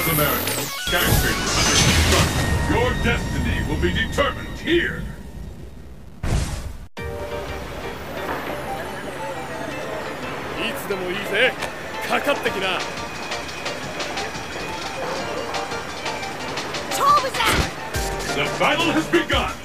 South America. Under construction. Your destiny will be determined here. The battle has begun!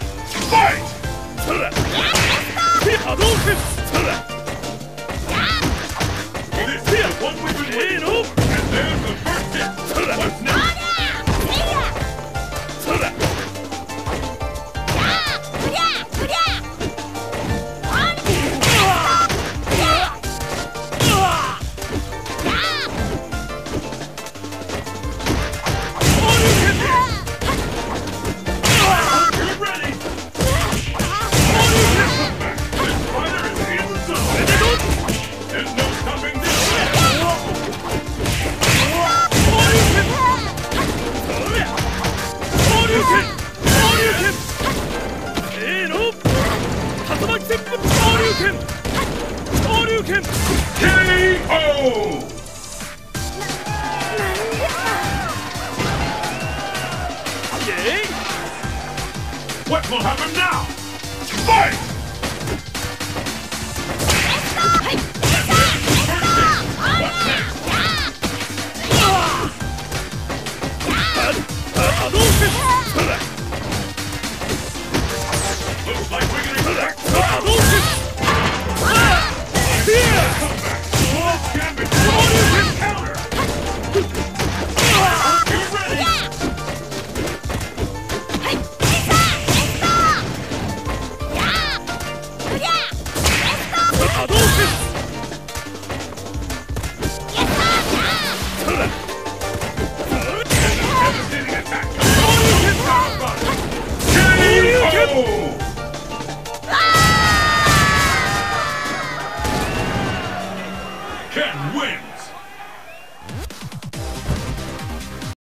Shoryuken! Shoryuken! KO! What will happen now? Fight! Ken wins!